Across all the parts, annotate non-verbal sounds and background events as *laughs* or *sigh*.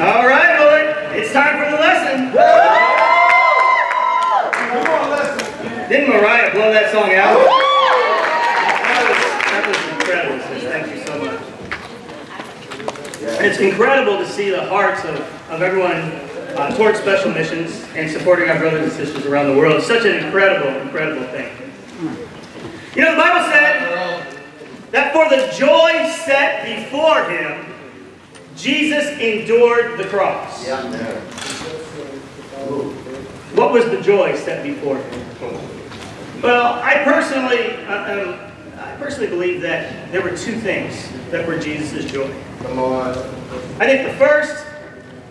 All right, well, it's time for the lesson. Lesson. Didn't Mariah blow that song out? That was, that was incredible, sis. Thank you so much. And it's incredible to see the hearts of, of everyone uh, towards special missions and supporting our brothers and sisters around the world. It's such an incredible, incredible thing. You know, the Bible said that for the joy set before him, Jesus endured the cross. What was the joy set before him? Well, I personally, uh, um, I personally believe that there were two things that were Jesus' joy. Come on. I think the first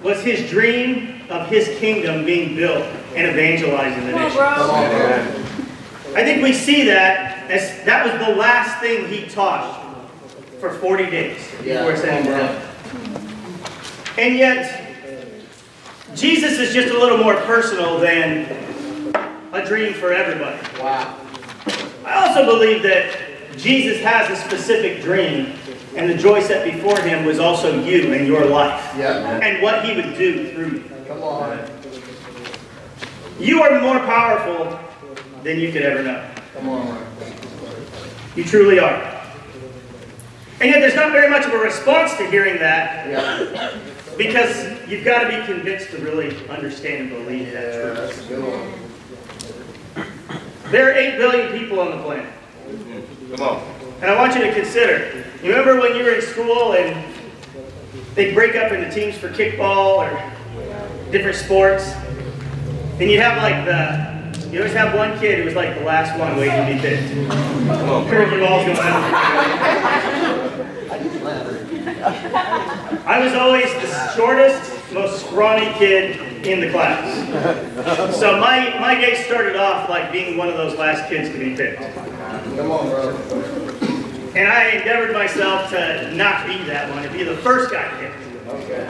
was his dream of his kingdom being built and evangelizing the nation. Come on, man. I think we see that as that was the last thing he taught for 40 days before ascending to heaven. And yet, Jesus is just a little more personal than a dream for everybody. Wow. I also believe that Jesus has a specific dream, and the joy set before him was also you and your life, Yeah, and what he would do through you. Come on. You are more powerful than you could ever know. Come on. You truly are. And yet there's not very much of a response to hearing that Yeah. Because you've got to be convinced to really understand and believe that truth. that's a good one. There are 8 billion people on the planet. Come on. And I want you to consider, you remember when you were in school and they'd break up into teams for kickball or different sports? And you'd have like the, you always have one kid who was like the last one waiting to be picked. Come on. Curvy balls going out. I was always the shortest, most scrawny kid in the class. So my, my day started off like being one of those last kids to be picked. Come on, bro. And I endeavored myself to not be that one, to be the first guy picked. Okay.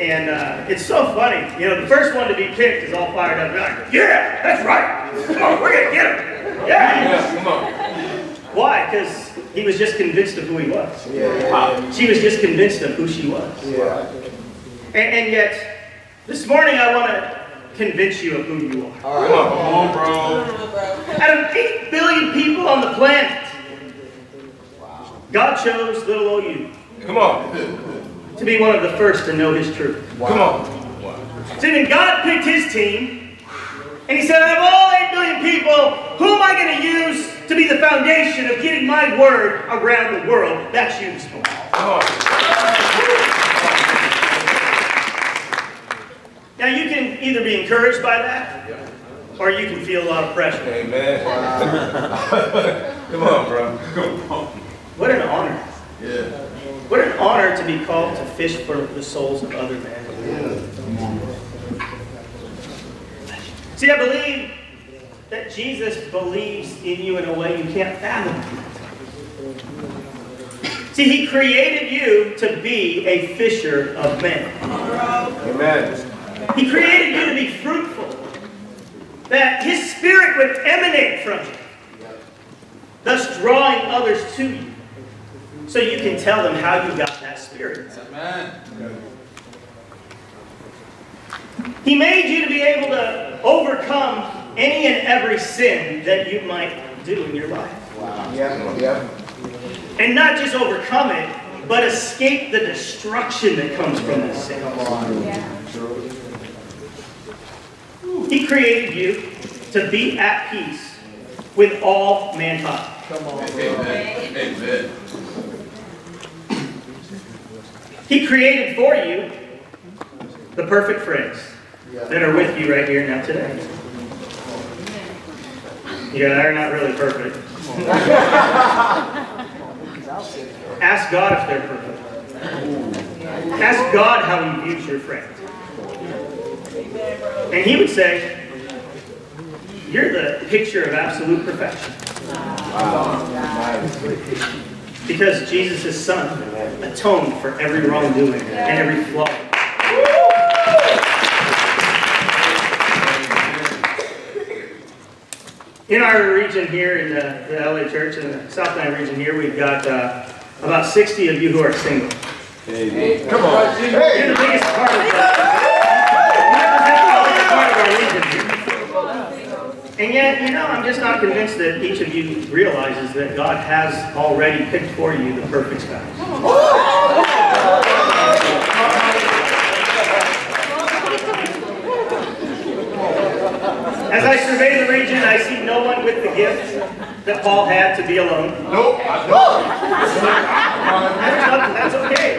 And uh, it's so funny, you know, the first one to be picked is all fired up. Like, yeah, that's right. Come on, we're gonna get him. Yeah. Yeah, come on. Why? Because he was just convinced of who he was. Yeah. She was just convinced of who she was. Yeah. And, and yet, this morning I want to convince you of who you are. All Come on, bro. Out of 8 billion people on the planet, God chose little old you Come on. to be one of the first to know his truth. Come on. See, then God picked his team, and he said, out of all 8 billion people, who am I going to use to be the foundation of getting my word around the world? That's you this morning. Come on. Now, you can either be encouraged by that, or you can feel a lot of pressure. Amen. *laughs* Come on, bro. Come on. What an honor. Yeah. What an honor to be called to fish for the souls of other men. Yeah. See, I believe that Jesus believes in you in a way you can't fathom. See, he created you to be a fisher of men. Amen. He created you to be fruitful. That his spirit would emanate from you. Thus drawing others to you. So you can tell them how you got that spirit. Amen. He made you to be able to overcome any and every sin that you might do in your life. Wow. Yeah. Yeah. And not just overcome it, but escape the destruction that comes from this sin. On. He created you to be at peace with all mankind. Come on. Amen. Amen. He created for you the perfect friends that are with you right here now today. Yeah, they're not really perfect. *laughs* Ask God if they're perfect. Ask God how He views your friend. And He would say, You're the picture of absolute perfection. Because Jesus' Son atoned for every wrongdoing and every flaw. In our region here, in the, the LA church, in the Southland region here, we've got uh, about 60 of you who are single. Hey, come on. You're the biggest part of You the biggest part of our region. And yet, you know, I'm just not convinced that each of you realizes that God has already picked for you the perfect spouse. As I survey the region, I see no one with the gift that Paul had to be alone. Nope, I don't. That's okay.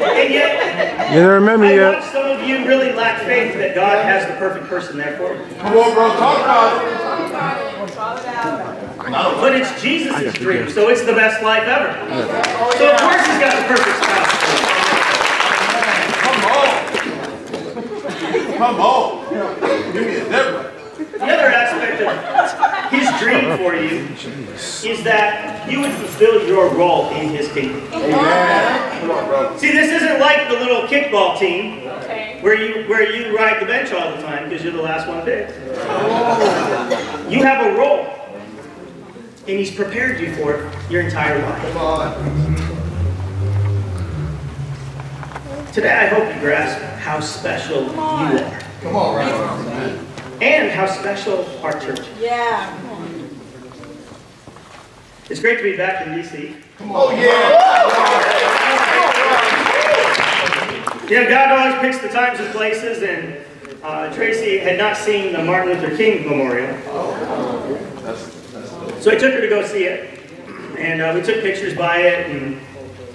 And yet, You didn't remember I yet. some of you really lack faith that God has the perfect person there for you. Come on, bro, talk about it. But it's Jesus' dream, so it's the best life ever. So of course he's got the perfect spouse. Come on. Come on. Give me a Deborah. The other aspect of his dream for you is that you would fulfill your role in his kingdom. Come. See, this isn't like the little kickball team where you where you ride the bench all the time because you're the last one picked. You have a role, and he's prepared you for it your entire life. Come on. Today, I hope you grasp how special you are, Come on, bro. And how special our church is. Yeah. It's great to be back in DC. Oh, yeah. You know, God always picks the times and places, and uh, Tracy had not seen the Martin Luther King Memorial. So I took her to go see it, and uh, we took pictures by it, and,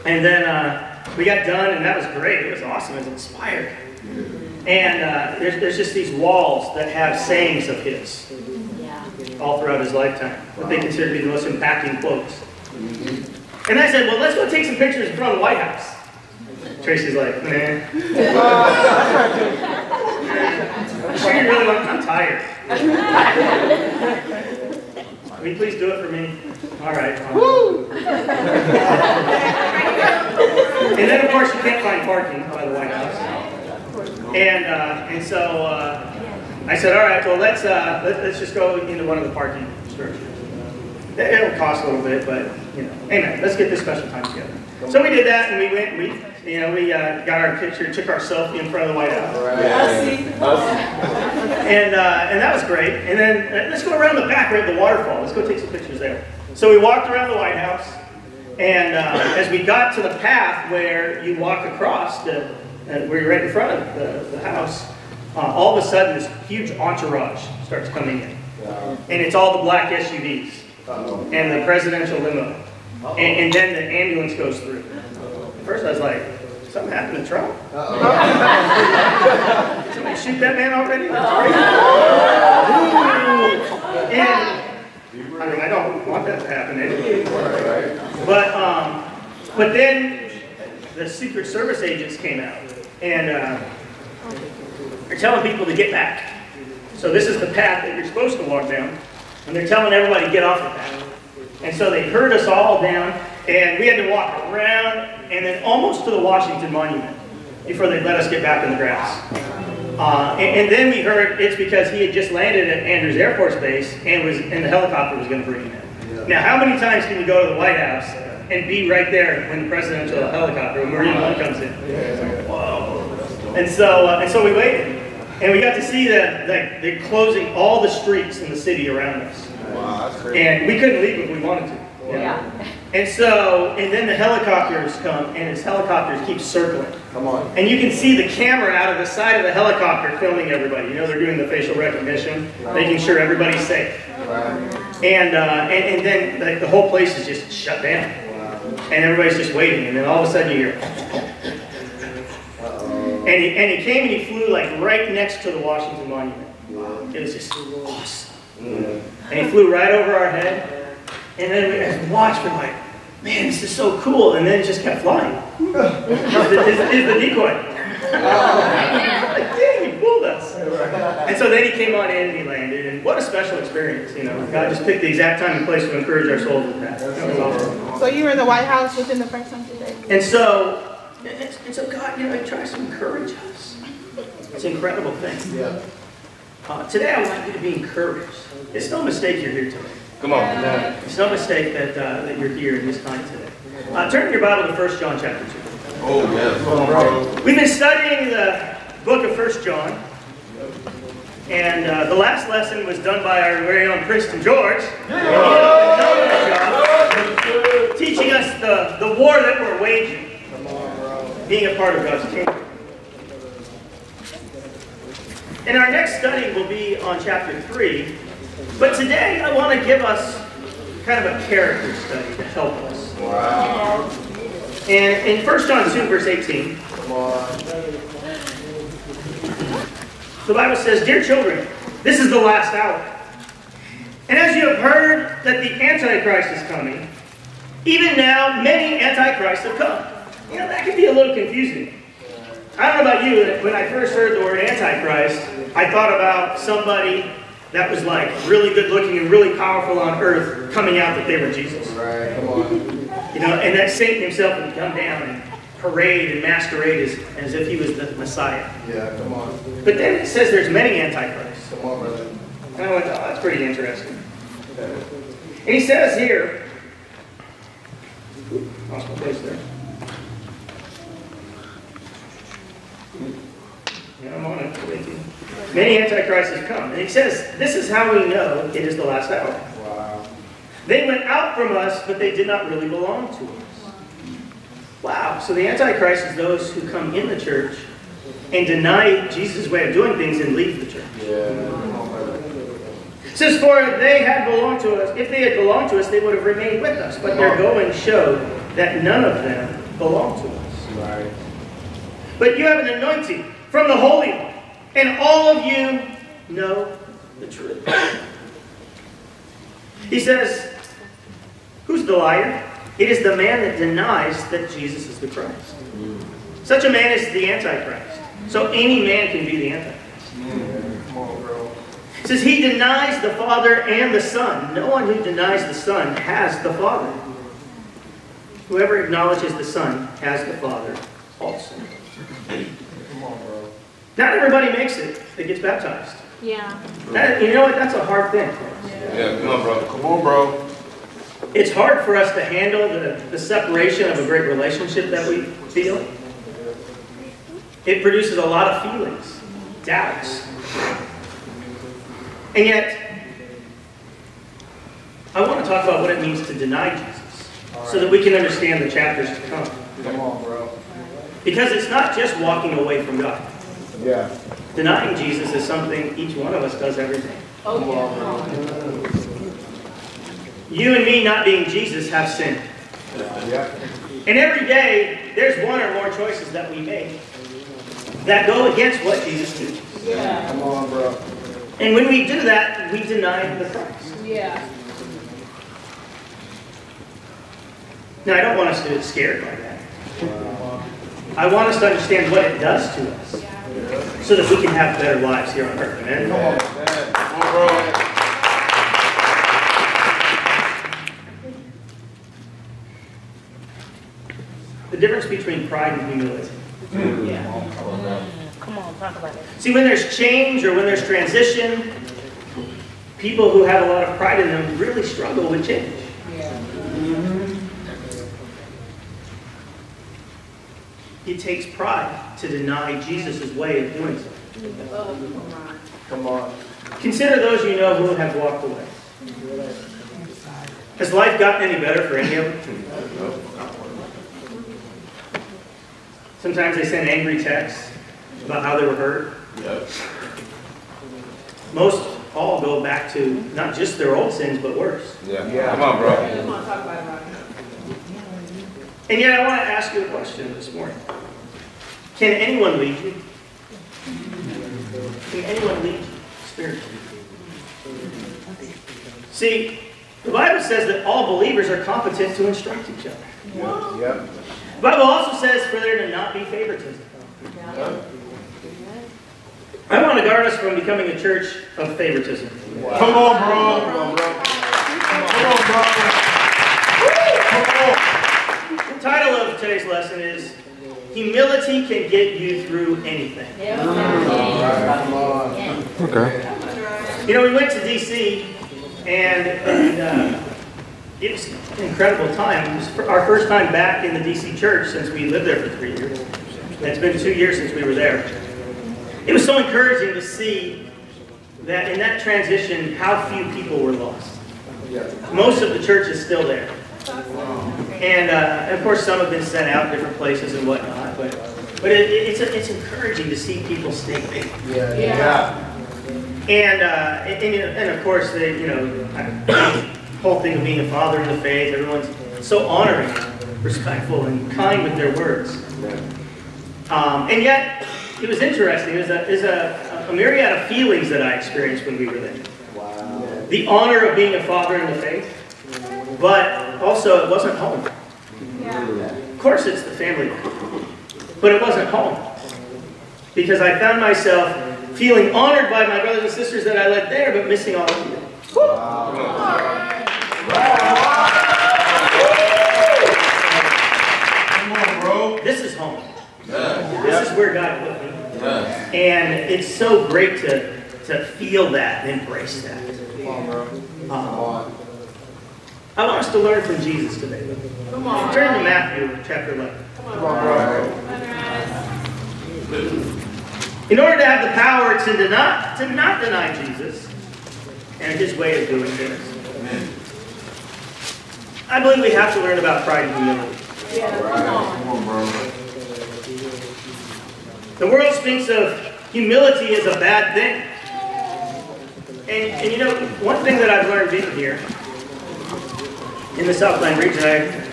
and then uh, we got done, and that was great. It was awesome. It was inspired. And uh, there's, there's just these walls that have sayings of his all throughout his lifetime, what they consider to be the most impacting quotes. And I said, well, let's go take some pictures in front of the White House. Tracy's like, man. I'm sure you really want, I'm tired. *laughs* Will you please do it for me? All right. and then, of course, you can't find parking by the White House. And, uh, and so uh, I said, all right, well, let's, uh, let, let's just go into one of the parking structures. It- It'll cost a little bit, but, you know, amen, let's get this special time together. So we did that, and we went, we, you know, we uh, got our picture, took our selfie in front of the White House. And, uh, and that was great. And then uh, let's go around the back, right, the waterfall. Let's go take some pictures there. So we walked around the White House, and uh, as we got to the path where you walk across, the, uh, where you're right in front of the, the house, uh, all of a sudden this huge entourage starts coming in. And it's all the black SUVs and the presidential limo. And, and then the ambulance goes through. At first I was like, something happened to Trump? *laughs* Somebody shoot that man already? That's crazy. And, I mean, I don't want that to happen anyway. But, um, but then the Secret Service agents came out and uh, they're telling people to get back. So this is the path that you're supposed to walk down, and they're telling everybody to get off the path. And so they herd us all down, and we had to walk around and then almost to the Washington Monument before they let us get back in the grass. Uh, and, and then we heard it's because he had just landed at Andrews Air Force Base and was and the helicopter was going to bring him in. Now, how many times can you go to the White House and be right there when the presidential helicopter, when Marine One comes in? Whoa. And so, uh, and so we waited, and we got to see that that they're closing all the streets in the city around us, Wow, that's crazy. and we couldn't leave if we wanted to. you know? Yeah. And so, and then the helicopters come, and his helicopters keep circling. Come on. And you can see the camera out of the side of the helicopter filming everybody. You know, they're doing the facial recognition, making sure everybody's safe. And, uh, and, and then like, the whole place is just shut down. Wow. And everybody's just waiting. And then all of a sudden you hear. And he, and he came and he flew like right next to the Washington Monument. It was just awesome. Mm. And he flew right over our head. And then we as we watched, we're like, man, this is so cool. And then it just kept flying. Is the, is, is the decoy. like, *laughs* dang, he fooled us. And so then he came on in and he landed. And what a special experience, you know. God just picked the exact time and place to encourage our souls with that. That was awesome. So you were in the White House within the first 100 days? And so, and so God, you know, he tries to encourage us. It's an incredible thing. Yeah. Uh, today I want you to be encouraged. It's no mistake you're here today. Come on. It's no mistake that, uh, that you're here in this time today. Uh, turn your Bible to 1 John chapter 2. Oh, yes. Come on, bro. We've been studying the book of 1 John. And uh, the last lesson was done by our very own Princeton George. And he did a phenomenal job teaching us the, the war that we're waging, being a part of God's kingdom. And our next study will be on chapter 3. But today I want to give us kind of a character study to help us. Wow. And in 1 John 2, verse 18, the Bible says, Dear children, this is the last hour. And as you have heard that the Antichrist is coming, even now many Antichrists have come. You know, that can be a little confusing. I don't know about you, but when I first heard the word Antichrist, I thought about somebody that was like really good looking and really powerful on earth coming out that they were Jesus. Right, come on. You know, and that Satan himself would come down and parade and masquerade as, as if he was the Messiah. Yeah, come on. But then it says there's many antichrists. Come on, brother. And I went, oh, that's pretty interesting. And he says here, lost my place there. Yeah, I'm on it. Many antichrists have come. And he says, this is how we know it is the last hour. Wow. They went out from us, but they did not really belong to us. Wow. So the Antichrist is those who come in the church and deny Jesus' way of doing things and leave the church. Yeah, come on, brother. It says, for they had belonged to us, if they had belonged to us, they would have remained with us. But their going showed that none of them belonged to us. Right. But you have an anointing from the Holy One, and all of you know the truth. He says, Who's the liar? It is the man that denies that Jesus is the Christ. Such a man is the Antichrist. So any man can be the Antichrist. It says he denies the Father and the Son. No one who denies the Son has the Father. Whoever acknowledges the Son has the Father also. Come on, bro. Not everybody makes it that gets baptized. Yeah. That, you know what? That's a hard thing. Yeah, come on, bro. Come on, bro. It's hard for us to handle the, the separation of a great relationship that we feel. It produces a lot of feelings, doubts. And yet, I want to talk about what it means to deny Jesus so that we can understand the chapters to come. Come on, bro. Because it's not just walking away from God. Yeah. Denying Jesus is something each one of us does every day. Oh, Come on, bro. You and me not being Jesus have sinned. Yeah. And every day, there's one or more choices that we make that go against what Jesus teaches. Come on, bro. And when we do that, we deny the Christ. Yeah. Now, I don't want us to get scared by that. I want us to understand what it does to us so that we can have better lives here on earth. Amen? Come on. Come on, bro. The difference between pride and humility. Mm-hmm. Come on, talk about it. See, when there's change or when there's transition, people who have a lot of pride in them really struggle with change. It takes pride to deny Jesus' way of doing so. Oh, come on. Consider those you know who have walked away. Has life gotten any better for any of them? Sometimes they send angry texts about how they were hurt. Yep. Most all go back to not just their old sins, but worse. Yeah. Yeah. Come on, bro. Come on, talk about it. And yet I want to ask you a question this morning. Can anyone lead you? Can anyone lead you spiritually? See, the Bible says that all believers are competent to instruct each other. Yep. Yep. The Bible also says for there to not be favoritism. I want to guard us from becoming a church of favoritism. Come on, bro. Come on, bro. Come on, bro. Come on. The title of today's lesson is Humility Can Get You Through Anything. All right. Come on. Okay. You know, we went to D.C. and, and uh, it was an incredible time. It was our first time back in the DC church since we lived there for three years. And it's been two years since we were there. It was so encouraging to see that in that transition, how few people were lost. Most of the church is still there. And, uh, of course, some have been sent out to different places and whatnot, but, but it, it's, it's encouraging to see people stay faithful. Yeah. Yeah. And, uh, and, and, and of course, the, you know, whole thing of being a father in the faith, everyone's so honoring, respectful, and kind with their words. Um, and yet, it was interesting. There's a, there's a, a myriad of feelings that I experienced when we were there. Wow. The honor of being a father in the faith, but also it wasn't home. Yeah. Of course, it's the family, but it wasn't home. Because I found myself feeling honored by my brothers and sisters that I led there, but missing all of you. Come on. This is home. Yeah. This is where God put me. Yeah. And it's so great to, to feel that and embrace that. Come on, bro. Come Um. I want us to learn from Jesus today. Come on. Turn to Matthew chapter 11. In order to have the power to, deny, to not deny Jesus and his way of doing things, I believe we have to learn about pride and humility. The world speaks of humility as a bad thing. And, and you know, one thing that I've learned being here in the Southland region, I,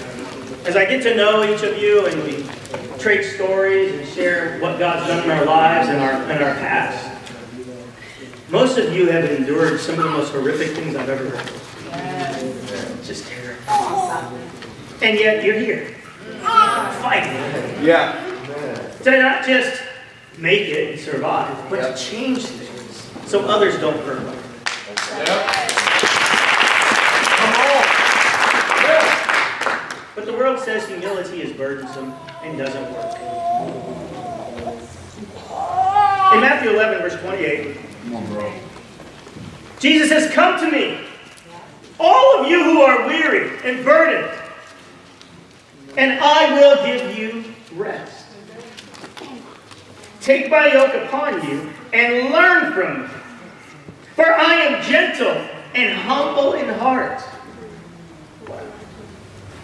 as I get to know each of you and we trade stories and share what God's done in our lives and our, and our past, most of you have endured some of the most horrific things I've ever heard. Just terrible. And yet you're here, fighting Yeah. to not just make it and survive, but to change things so others don't hurt. Yep. Come on. But the world says humility is burdensome and doesn't work. In Matthew 11, verse 28, on. Jesus says, Come to me, all of you who are weary and burdened, and I will give you rest. Take my yoke upon you and learn from me. For I am gentle and humble in heart.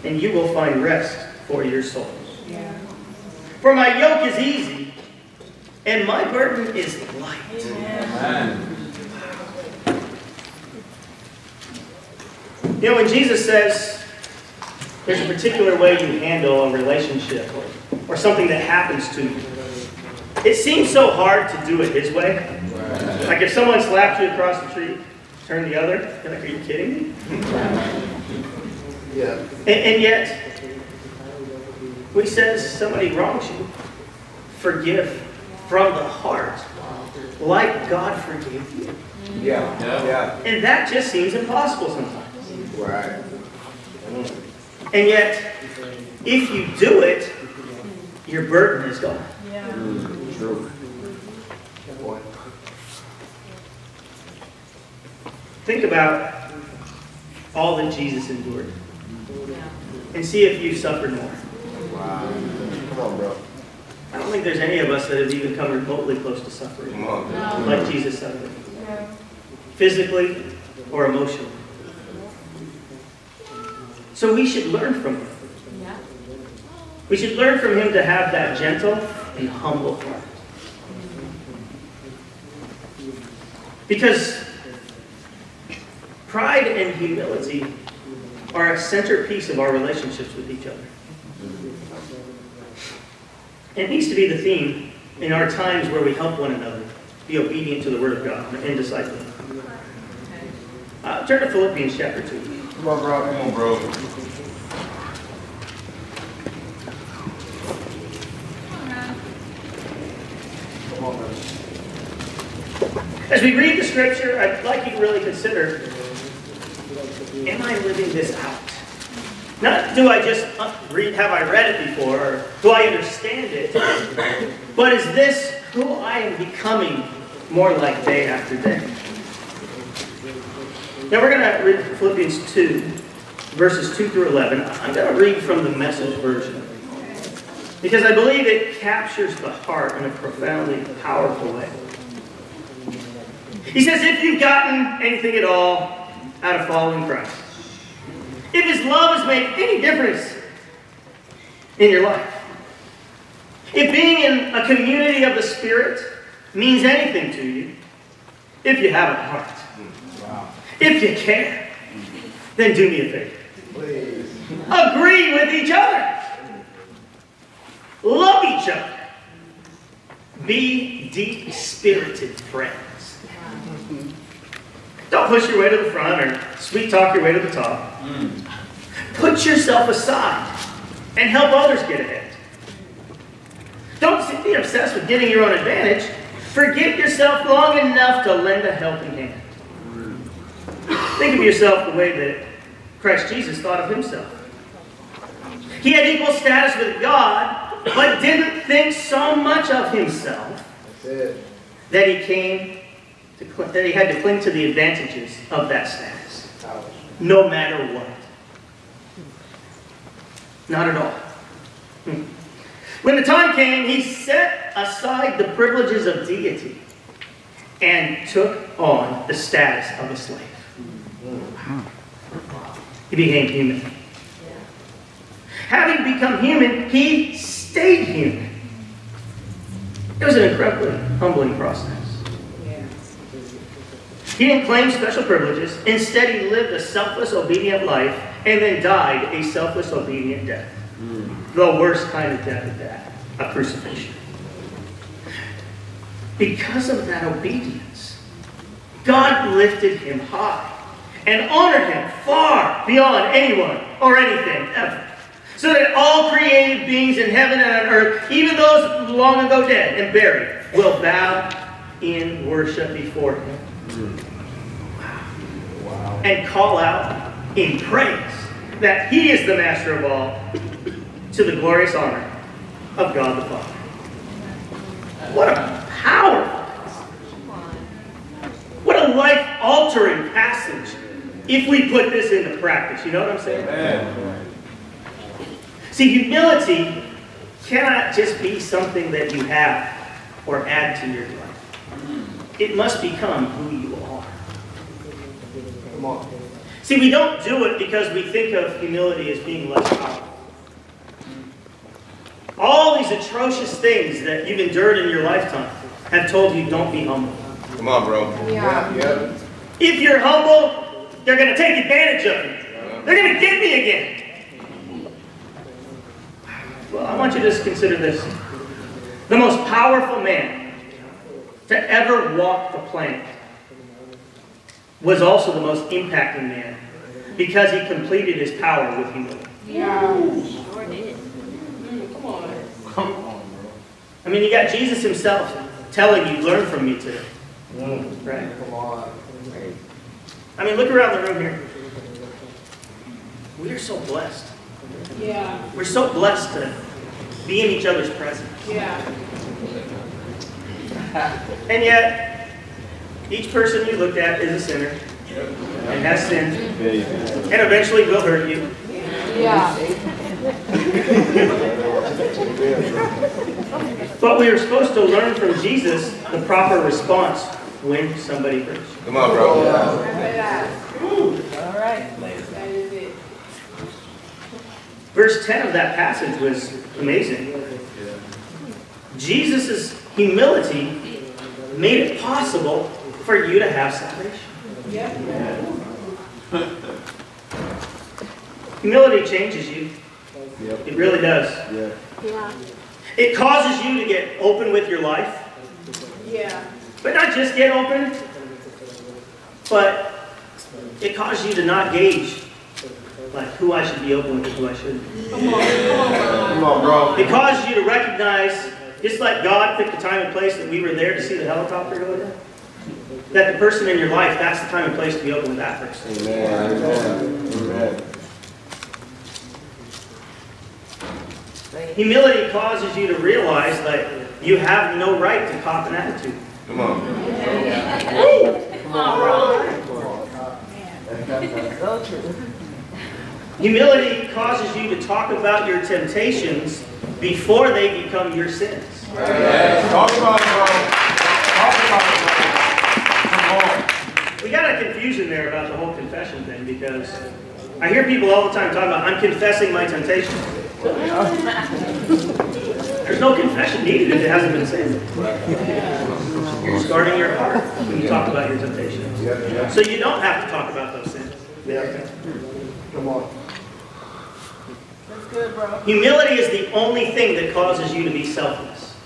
And you will find rest for your souls. For my yoke is easy and my burden is light. Man. You know, when Jesus says there's a particular way you handle a relationship or, or something that happens to you, it seems so hard to do it his way. Like if someone slapped you across the street, turn the other, you're like, are you kidding me? *laughs* Yeah. And, and yet, when he says somebody wrongs you, forgive from the heart, like God forgave you. Yeah. Yeah. Yeah. And that just seems impossible sometimes. Right. And yet, if you do it, your burden is gone. Mm, true. Good point. Think about all that Jesus endured. And see if you've suffered more. Wow. Come on, bro. I don't think there's any of us that have even come remotely close to suffering Come on. like Jesus suffered. Physically or emotionally. So we should learn from him. We should learn from him to have that gentle and humble heart. Because pride and humility are a centerpiece of our relationships with each other. It needs to be the theme in our times where we help one another be obedient to the Word of God and disciple. Uh, turn to Philippians chapter 2. Come on, bro. Come on, bro. Come on, man. As we read the scripture, I'd like you to really consider Am I living this out? Not do I just uh, read, have I read it before, or do I understand it? But is this who I am becoming more like day after day? Now we're going to read Philippians 2, verses 2 through 11. I'm going to read from the message version because I believe it captures the heart in a profoundly powerful way. He says, If you've gotten anything at all out of following Christ, if his love has made any difference in your life, if being in a community of the Spirit means anything to you, if you have a heart, if you care, then do me a favor. Please. Agree with each other. Love each other. Be deep spirited friends. Don't push your way to the front or sweet talk your way to the top. Put yourself aside and help others get ahead. Don't be obsessed with getting your own advantage. Forget yourself long enough to lend a helping hand. Think of yourself the way that Christ Jesus thought of himself. He had equal status with God, but didn't think so much of himself that he came that he had to cling to the advantages of that status, no matter what. Not at all. Hmm. When the time came, he set aside the privileges of deity and took on the status of a slave. He became human. Having become human, he stayed human. It was an incredibly humbling process. He didn't claim special privileges. Instead, he lived a selfless, obedient life and then died a selfless, obedient death. The worst kind of death of that, a crucifixion. Because of that obedience, God lifted him high and honored him far beyond anyone or anything ever. So that all created beings in heaven and on earth, even those long ago dead and buried, will bow in worship before him Wow. And call out in praise that he is the master of all to the glorious honor of God the Father. What a powerful What a life altering passage if we put this into practice. You know what I'm saying? Amen. See, humility cannot just be something that you have or add to your life. It must become who you. Come on. See, we don't do it because we think of humility as being less powerful. All these atrocious things that you've endured in your lifetime have told you don't be humble. Come on, bro. Yeah, yeah. If you're humble, they're going to take advantage of you. They're going to get me again. Well, I want you to just consider this. The most powerful man to ever walk the planet was also the most impacting man because he completed his power with humility. Sure did. Come on. Come on, bro. I mean, you got Jesus himself telling you, learn from me today. Mm, right? Come on. I mean, look around the room here. We are so blessed. Yeah, We're so blessed to be in each other's presence. yeah. And yet, each person you looked at is a sinner and has sinned and eventually will hurt you. Yeah. But we are supposed to learn from Jesus the proper response when somebody hurts. Come on, bro. All right. That is it. Verse 10 of that passage was amazing. Jesus' humility made it possible for you to have salvation. Yep. Humility changes you. Yep. It really does. Yeah. It causes you to get open with your life. Yeah. But not just get open, but it causes you to not gauge like who I should be open with and who I shouldn't. Come on. Come on. Come on, bro. It causes you to recognize, just like God picked the time and place that we were there to see the helicopter go down, that the person in your life, that's the time and place to be open with that person. Amen. Amen. Amen. Humility causes you to realize that you have no right to cop an attitude. Come on. Come on, bro. Humility causes you to talk about your temptations before they become your sins. Yes. Talk about it, bro. Talk about it, bro. Come We got a confusion there about the whole confession thing because I hear people all the time talking about, I'm confessing my temptation. *laughs* There's no confession needed if it hasn't been sinned. You're starting your heart when you talk about your temptations. So you don't have to talk about those sins. Come on. That's good, bro. Humility is the only thing that causes you to be selfless.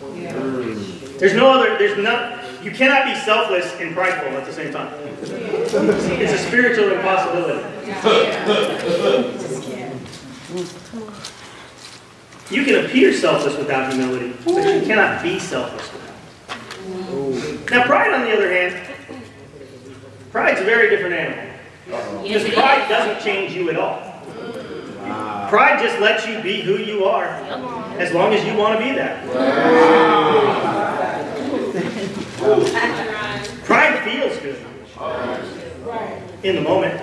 There's no other, there's not, you cannot be selfless and prideful at the same time. It's a spiritual impossibility. You can appear selfless without humility, but you cannot be selfless without. Now, pride, on the other hand, pride's a very different animal. Because pride doesn't change you at all. Pride just lets you be who you are, as long as you want to be that. Pride feels good in the moment.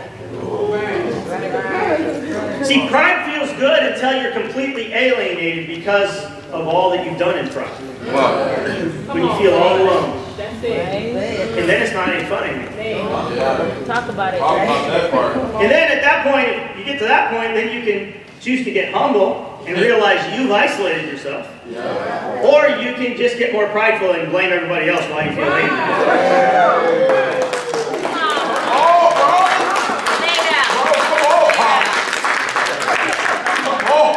See, pride feels good until you're completely alienated because of all that you've done in pride. When you feel all alone. And then it's not any fun anymore. Talk about it, Talk about that part. And then at that point, if you get to that point, then you can choose to get humble and realize you've isolated yourself. Or you can just get more prideful and blame everybody else why you feel angry. Oh, bro. Lay down. Come on, Pop.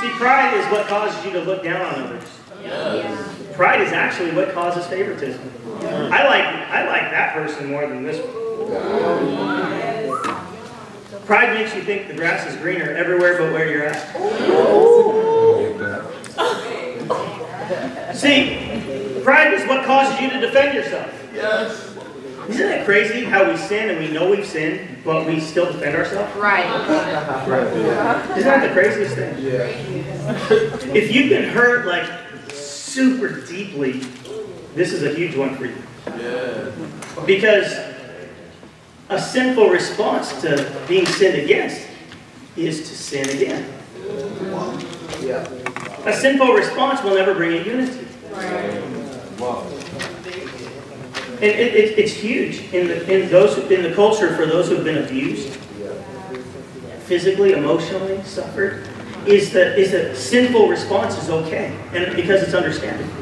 See, pride is what causes you to look down on others. Yes. Pride is actually what causes favoritism. I like I like that person more than this one. Pride makes you think the grass is greener everywhere but where you're at. See, pride is what causes you to defend yourself. Yes. Isn't that crazy how we sin and we know we've sinned, but we still defend ourselves? Right. Isn't that the craziest thing? Yeah. If you've been hurt like super deeply, this is a huge one for you. Yeah. Because a sinful response to being sinned against is to sin again. Yeah. A sinful response will never bring you unity. Wow. And it, it, it's huge in the, in those in the culture for those who have been abused, physically, emotionally suffered, is that is that sinful response is okay, and because it's understandable.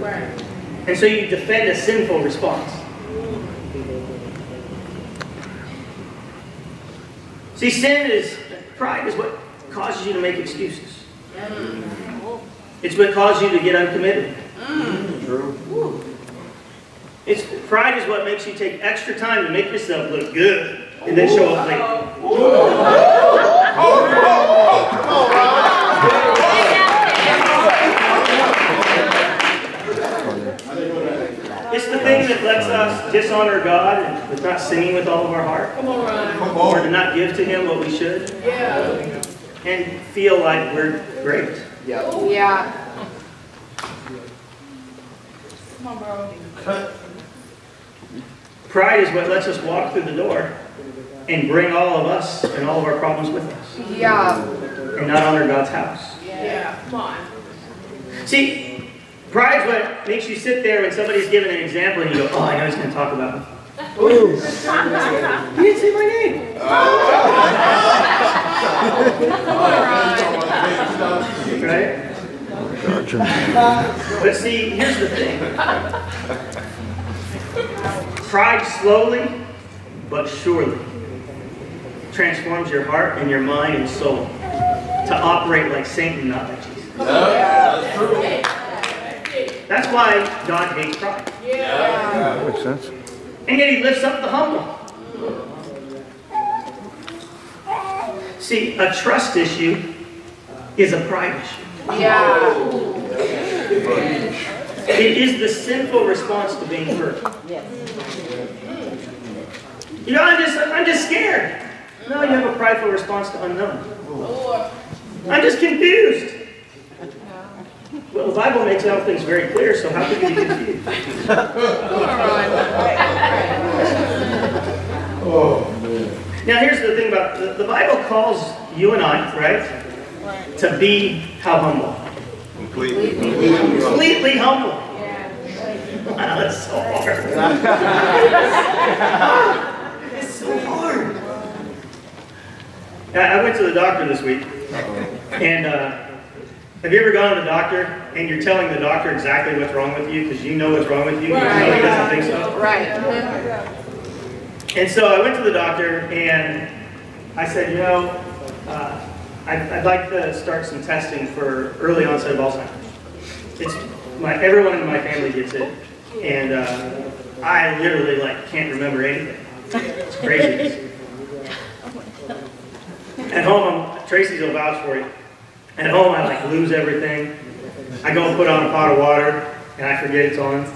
Right. And so you defend a sinful response. See, sin is pride is what causes you to make excuses. It's what causes you to get uncommitted. Mm. True. It's pride is what makes you take extra time to make yourself look good and then show up late. It's the thing that lets us dishonor God and with not singing with all of our heart, Come on, Ron. Come or to on. not give to Him what we should, Yeah. and feel like we're great. Yeah. Yeah. Come on, bro. Pride is what lets us walk through the door and bring all of us and all of our problems with us, Yeah. and not honor God's house. Yeah. Come on. See, pride's what makes you sit there when somebody's giving an example and you go, oh, I know he's going to talk about me. *laughs* You didn't say my name. Right? But see, here's the thing. Pride slowly but surely transforms your heart and your mind and soul to operate like Satan, not like Jesus. Yeah, that's true. That's why God hates pride. Yeah. Makes sense. And yet he lifts up the humble. See, a trust issue is a pride issue. Yeah. It is the sinful response to being hurt. You know, I'm just, I'm just scared. No, you have a prideful response to unknown. Lord. I'm just confused. Well, the Bible makes all things very clear, so how could you be confused? Come on, Ron. Oh, man. Now here's the thing about the, the Bible calls you and I, right, to be how humble? Completely. Completely humble. Yeah. Wow, that's so hard. *laughs* *laughs* so hard. I went to the doctor this week, and uh, have you ever gone to the doctor and you're telling the doctor exactly what's wrong with you because you know what's wrong with you, but you know he doesn't think so? Right. And so I went to the doctor and I said, you know, uh, I'd, I'd like to start some testing for early onset of Alzheimer's. It's my everyone in my family gets it, and uh, I literally like can't remember anything. It's crazy. At home, I'm, Tracy's will vouch for it. At home, I like lose everything. I go and put on a pot of water, and I forget it's on.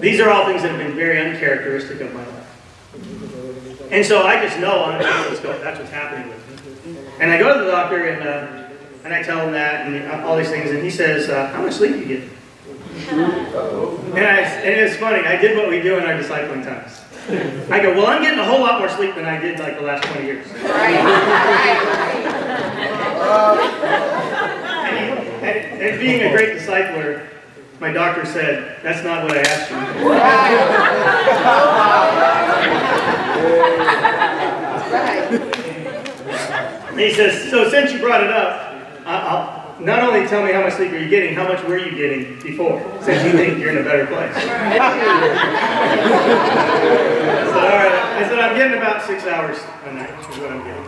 These are all things that have been very uncharacteristic of my life. And so I just know that's what's happening with me. And I go to the doctor and uh, and I tell him that and all these things, and he says, uh, "How much sleep do you get?" And, I, and it's funny. I did what we do in our discipling times. I go, "Well, I'm getting a whole lot more sleep than I did like the last 20 years." *laughs* And, and- and being a great discipler, my doctor said, "That's not what I asked you." And he says, so since you brought it up, I- I'll, not only tell me how much sleep are you getting, how much were you getting before, since you think you're in a better place. *laughs* I said, all right. I said, I'm getting about six hours a night is what I'm getting.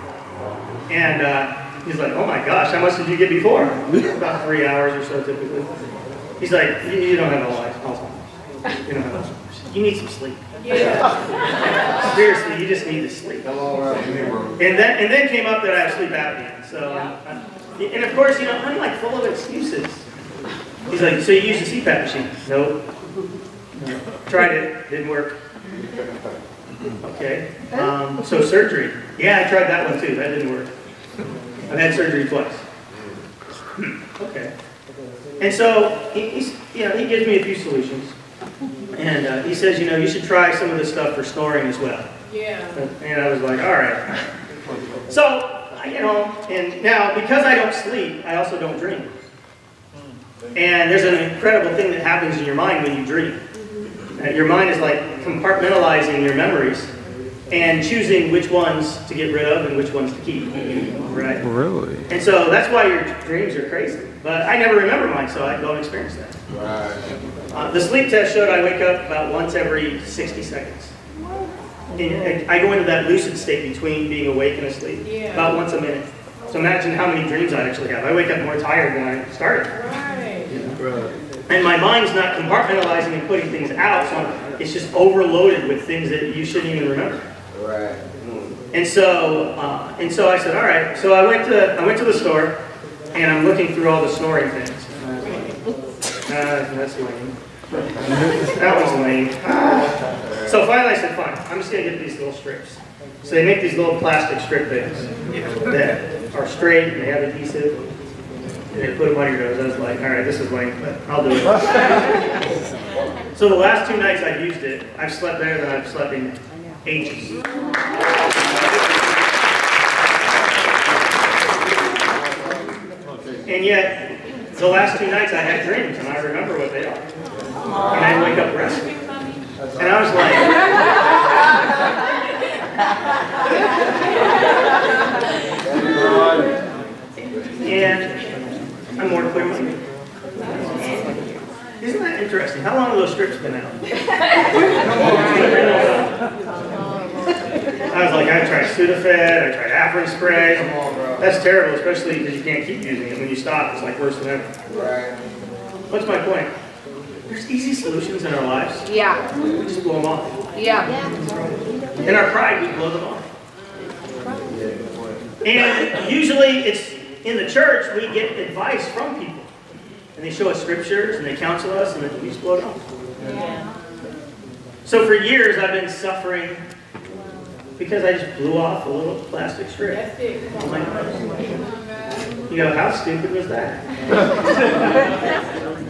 And uh, he's like, oh my gosh, how much did you get before? about three hours or so typically. He's like, you, you don't have a life. You don't have Alzheimer's. You need some sleep. Yeah. Seriously, you just need to sleep. Come. And then, and then came up that I have sleep apnea. So, uh, and of course, you know, I'm like full of excuses. He's like, so you use the CPAP machine? Nope. No. Tried it, didn't work. Okay. Um, so surgery? Yeah, I tried that one too. That didn't work. I've had surgery twice. Hmm, Okay. And so he, he's, you know, he gives me a few solutions, and uh, he says, you know, you should try some of this stuff for snoring as well. Yeah. And I was like, all right. So, I get home, and now because I don't sleep, I also don't dream. And there's an incredible thing that happens in your mind when you dream. Uh, Your mind is like compartmentalizing your memories and choosing which ones to get rid of and which ones to keep. Right? Really? And so that's why your dreams are crazy. But I never remember mine, so I don't experience that. Right. Uh, the sleep test showed I wake up about once every 60 seconds. And I I go into that lucid state between being awake and asleep, Yeah. about once a minute. So imagine how many dreams I actually have. I wake up more tired than I started. Right. And my mind's not compartmentalizing and putting things out, so it's just overloaded with things that you shouldn't even remember. Right. And so, uh, and so I said, all right. So I went to I went to the store, and I'm looking through all the snoring things. Uh, that's lame. that was lame. *laughs* So finally, I said, fine. I'm just gonna get these little strips. So they make these little plastic strip things that are straight and they have adhesive. And they put them on your nose. I was like, all right, this is lame, but I'll do it. *laughs* so the last two nights I've used it, I've slept better than I've slept in ages. And yet, the last two nights I had dreams, and I remember what they are. And I wake up rested. And I was like, and I'm more clear-minded. Isn't that interesting? How long have those strips been out? I was like, I tried Sudafed, I tried Afrin spray. Come on, bro. That's terrible, especially because you can't keep using it. When you stop, it's like worse than ever. Right. What's my point? There's easy solutions in our lives. Yeah. We just blow them off. Yeah. In our pride, we blow them off. And usually it's in the church, we get advice from people. And they show us scriptures and they counsel us and then we just blow it off. So for years I've been suffering because I just blew off a little plastic strip. That's it. Come on on. my Come. You know, how stupid was that?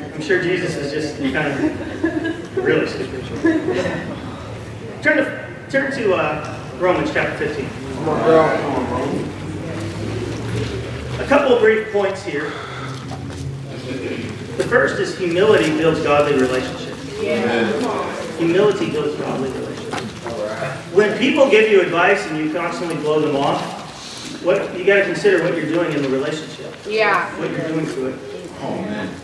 *laughs* *laughs* I'm sure Jesus is just kind of really stupid. Turn to, turn to uh, Romans chapter 15. Come on. Come on, bro. A couple of brief points here. The first is humility builds godly relationships. Yeah. Humility builds godly relationships. When people give you advice and you constantly blow them off, what you got to consider what you're doing in the relationship, Yeah. what you're doing to it. Oh, man.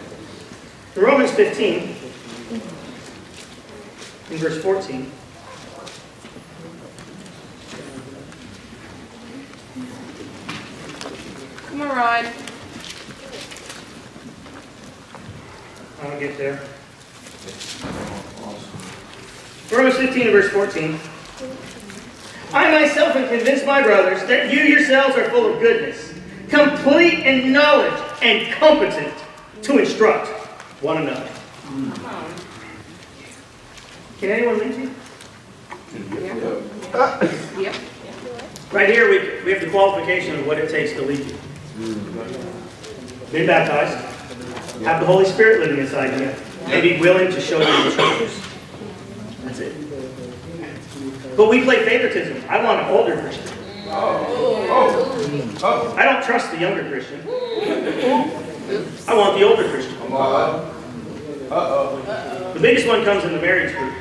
In Romans 15, in verse 14, Come on. I'll get there. Romans 15 and verse 14. I myself am convinced, my brothers, that you yourselves are full of goodness, complete in knowledge, and competent to instruct one another. Come. Can anyone lead you? Yep. Right here, we, we have the qualification of what it takes to lead you. be baptized, have the Holy Spirit living inside you, and be willing to show you the truth. That's it. But we play favoritism. I want an older Christian. Oh, I don't trust the younger Christian. I want the older Christian. come on. Uh-oh. The biggest one comes in the marriage group.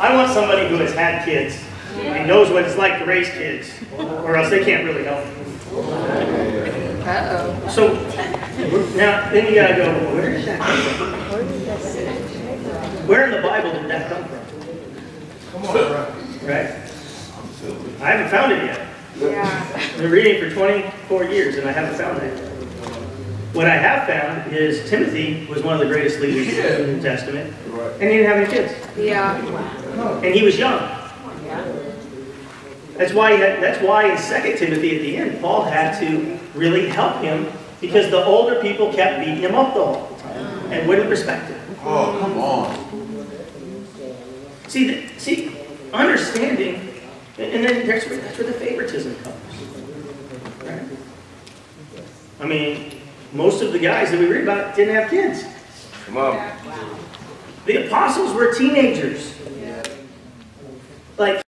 I want somebody who has had kids and knows what it's like to raise kids, or else they can't really help. Uh-oh. So now, then you gotta go, where did that come from? Where in the Bible did that come from? Come on, bro. Right? I haven't found it yet. Yeah. I've been reading for 24 years and I haven't found it. What I have found is Timothy was one of the greatest leaders in the New Testament, Right. and he didn't have any kids, Yeah. and he was young. That's why, had, that's why in 2 Timothy at the end, Paul had to really help him because the older people kept beating him up the whole time and wouldn't respect him. Oh, come on. See, the, see, understanding, and and then there's where, that's where the favoritism comes. Right? I mean, most of the guys that we read about didn't have kids. Come on. The apostles were teenagers. Like,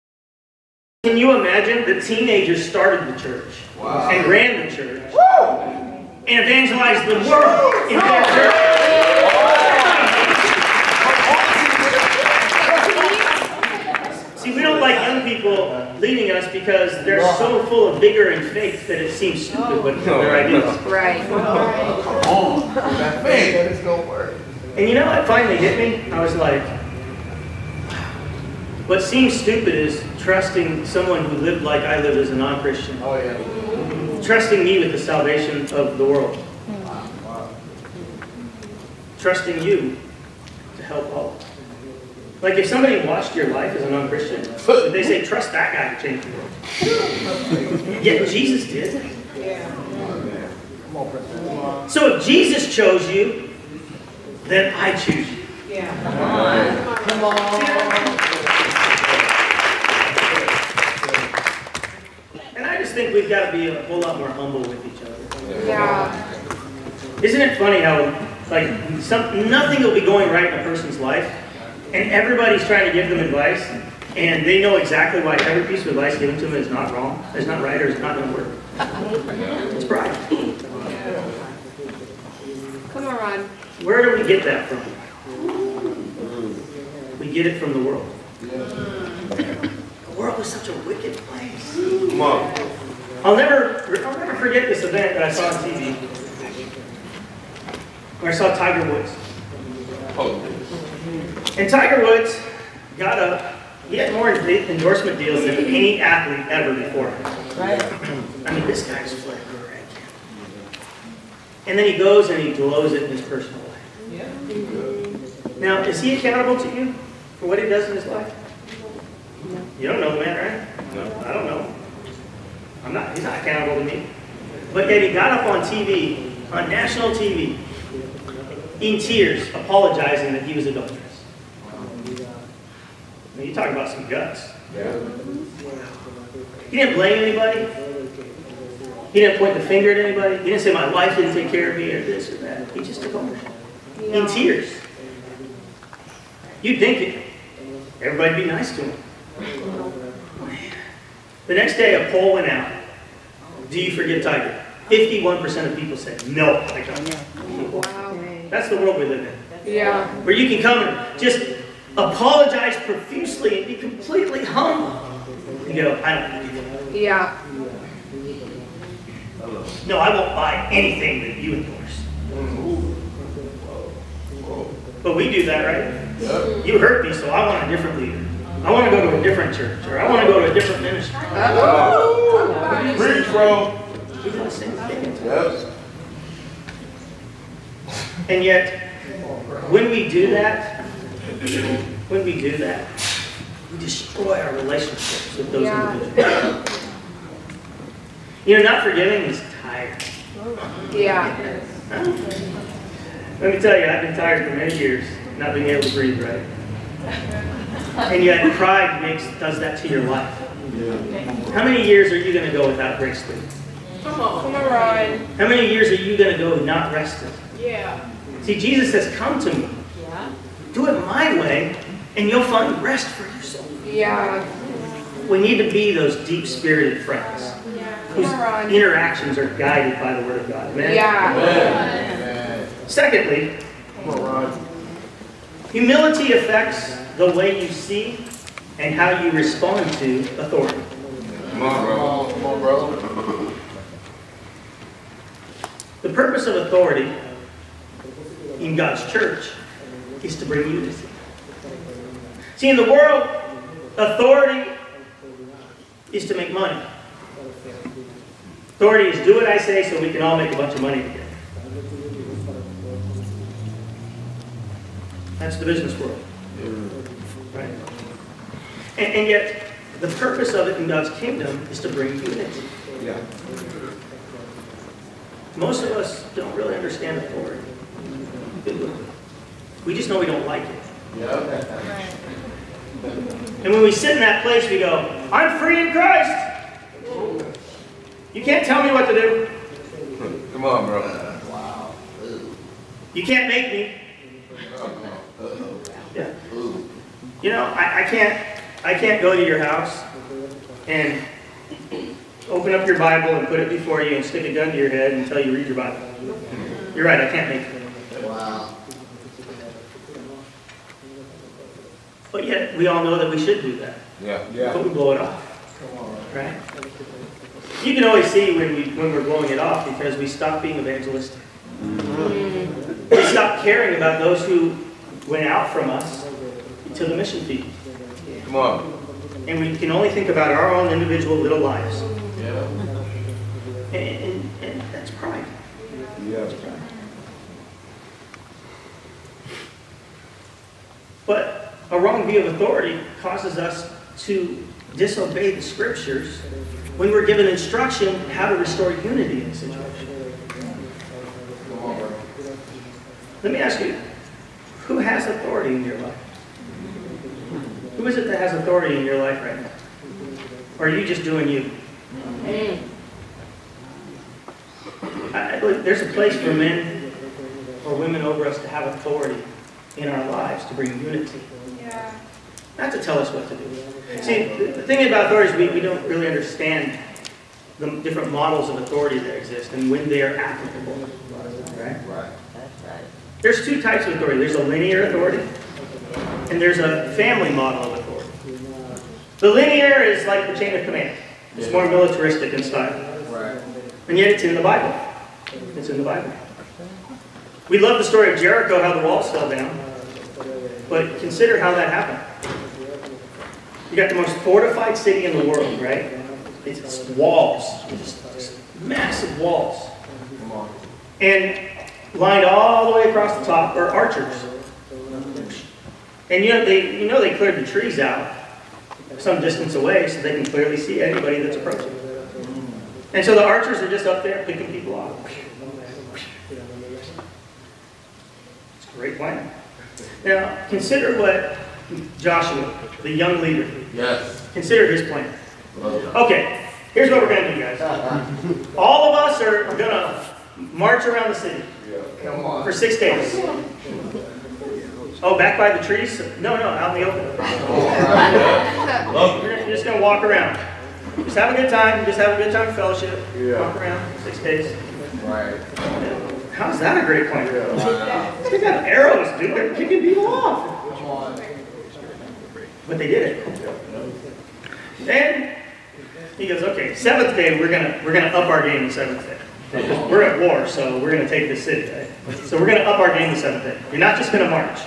can you imagine the teenagers started the church Wow. and ran the church and evangelized the world in their church? See, we don't like young people leading us because they're so full of vigor and faith that it seems stupid what their ideas. Right. Come on. That faith. It's gonna work. And you know what finally hit me? I was like, what seems stupid is trusting someone who lived like I lived as a non-Christian. Oh, yeah. Trusting me with the salvation of the world. Trusting you to help all. Like if somebody watched your life as a non-Christian, they say, trust that guy to change the world. *laughs* Yet Jesus did. Come on, Preston. So if Jesus chose you, then I choose you. Yeah. Come on. And I just think we've got to be a whole lot more humble with each other. Yeah. Isn't it funny how, like, some, nothing will be going right in a person's life, and everybody's trying to give them advice, and they know exactly why every piece of advice given to them is not wrong, is not right, or is not going to work. It's pride. Come on, Ron. Where do we get that from? We get it from the world. The world is such a wicked place. Come on. I'll never, I'll never forget this event that I saw on TV, where I saw Tiger Woods. Oh, And Tiger Woods got up, he had more endorsement deals than any athlete ever before. Right. I mean, this guy's flipping right. And then he goes and he blows it in his personal life. Yeah. Now, is he accountable to you for what he does in his life? You don't know the man, right? No. I don't know. I'm not, he's not accountable to me. But yet he got up on TV, on national TV, in tears, apologizing that he was adulterous. Now, you talk about some guts. yeah. He didn't blame anybody. He didn't point the finger at anybody. He didn't say, my wife didn't take care of me or this or that. He just took ownership. In tears. You'd think it, everybody'd be nice to him. The next day, a poll went out. Do you forgive Tiger? 51% of people said, no, I don't. Wow. That's the world we live in. Yeah. Where you can come and just apologize profusely and be completely humble. You go, I don't forgive you. Yeah. No, I won't buy anything that you endorse. But we do that, right? Yep. You hurt me, so I want a different leader. I want to go to a different church, or I want to go to a different ministry. Uh-oh. Preach, bro. We do the same thing. Yep. And yet, when we do that, when we do that, we destroy our relationships with those Yeah. individuals. You know, not forgiving is tired. Yeah. Let me tell you, I've been tired for many years, not being able to breathe right. And yet, pride makes does that to your life. How many years are you going to go without grace? Lee? Come on, Ron. How many years are you going to go not rested? Yeah. See, Jesus says, "Come to me, Yeah. Do it my way, and you'll find rest for your soul." Yeah. We need to be those deep-spirited friends Come whose interactions are guided by the Word of God. Amen? Yeah. Man. Secondly, Come on, Ron. humility affects the way you see and how you respond to authority. Come on, bro. Come on, bro. The purpose of authority in God's church is to bring unity. See, in the world, authority is to make money. Authority is do what I say so we can all make a bunch of money together. That's the business world. Right? And, and yet, the purpose of it in God's kingdom is to bring unity. Yeah. Most of us don't really understand authority. Biblically. We just know we don't like it. Yep. And when we sit in that place, we go, I'm free in Christ. You can't tell me what to do. Come on, bro. Wow. You can't make me. Yeah. You know, I, I can't I can't go to your house and open up your Bible and put it before you and stick a gun to your head and tell you read your Bible. You're right, I can't make you. Wow. But yet we all know that we should do that. Yeah. yeah. But we blow it off. Right? You can always see when we when we're blowing it off because we stop being evangelistic. We stop caring about those who went out from us to the mission field. Come on. And we can only think about our own individual little lives. Yeah. And, and, and that's pride. Yeah. pride. But a wrong view of authority causes us to disobey the scriptures when we're given instruction how to restore unity in a situation. Let me ask you, who has authority in your life? Who is it that has authority in your life right now? Or are you just doing you? I believe there's a place for men or women over us to have authority in our lives to bring unity, Yeah. not to tell us what to do. See, the the thing about authority is we, we don't really understand the different models of authority that exist and when they are applicable. Right? Right. There's two types of authority. There's a linear authority, and there's a family model of authority. The linear is like the chain of command. It's more militaristic in style. Right. And yet it's in the Bible. It's in the Bible. We love the story of Jericho, how the walls fell down. But consider how that happened. You got the most fortified city in the world, right? It's it's walls, just massive walls. And lined all the way across the top are archers. And you know they you know they cleared the trees out some distance away so they can clearly see anybody that's approaching. And so the archers are just up there picking people off. It's a great plan. Now consider what Joshua, the young leader, Yes. consider his plan. Oh, okay, here's what we're gonna do, guys. *laughs* All of us are gonna march around the city Yeah. Come on. for six days. Oh, back by the trees? No, no, out in the open. Love it. You're you're just gonna walk around. Just have a good time. Just have a good time of fellowship. Yeah. Walk around six days. Right. How's that a great plan? Yeah. These guys have arrows, dude. They're kicking people off. But they did it. Then he goes, okay, seventh day we're gonna we're gonna up our game the seventh day. We're at war, so we're gonna take this city. So we're gonna up our game the seventh day. You're not just gonna march.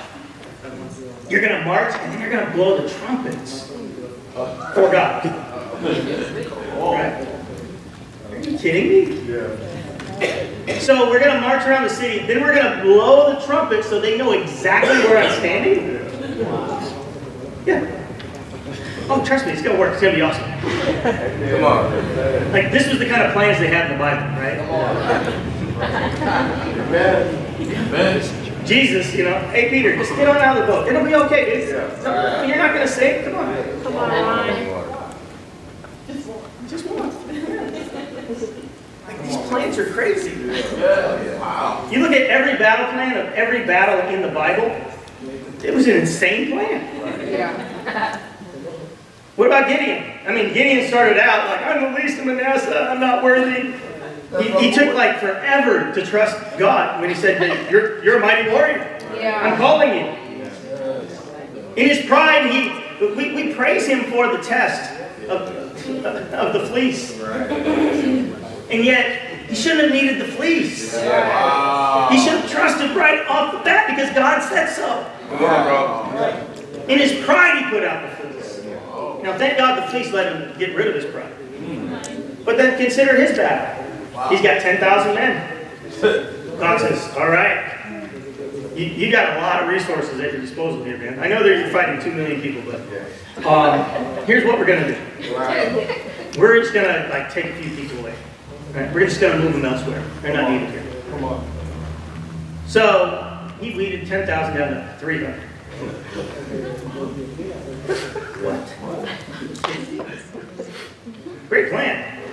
You're gonna march and then you're gonna blow the trumpets for God. Right? Are you kidding me? Yeah. So we're gonna march around the city, then we're gonna blow the trumpet so they know exactly where I'm standing. Yeah. Oh, trust me, it's gonna work. It's gonna be awesome. Come on. Like this was the kind of plans they had in the Bible, right? Come Amen. Jesus, you know, hey Peter, just get on out of the boat. It'll be okay, dude. No, You're not gonna sink. Come on. Come on, Ryan. Just one. Like these plans are crazy. Wow. You look at every battle plan of every battle in the Bible, it was an insane plan. Yeah. What about Gideon? I mean, Gideon started out like, I'm the least of Manasseh, I'm not worthy. He, he took like forever to trust God when he said, that you're, you're a mighty warrior. I'm calling you. In his pride, he, we, we praise him for the test of, of the fleece. And yet, he shouldn't have needed the fleece. Wow. He should have trusted right off the bat because God said so. In his pride, he put out the fleece. Now, thank God the fleece let him get rid of his pride. But then consider his battle. He's got 10,000 men. God says, all right, you, you got a lot of resources at your disposal here, man. I know that you're fighting 2 million people, but um, here's what we're going to do. We're just going to like take a few people away. Right? We're just going to move them elsewhere. They're not needed here. Come on. So he weeded 10,000 down to 300. What? Great plan.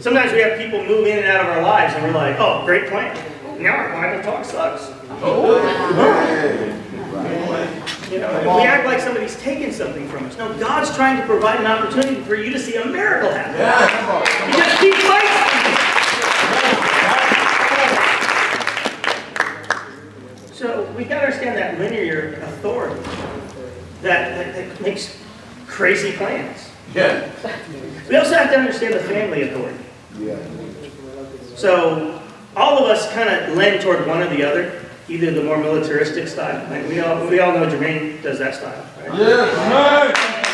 Sometimes we have people move in and out of our lives and we're like, oh, great plan. Now our Bible talk sucks. Oh. You we act like somebody's taking something from us. No, God's trying to provide an opportunity for you to see a miracle happen. Yeah, come on. You just keep fighting. So we got to understand that linear authority that, that, that makes crazy plans. Yeah. We also have to understand the family authority. Yeah. So all of us kind of lend toward one or the other, either the more militaristic style. Like we all we all know Jermaine does that style, right? Yes,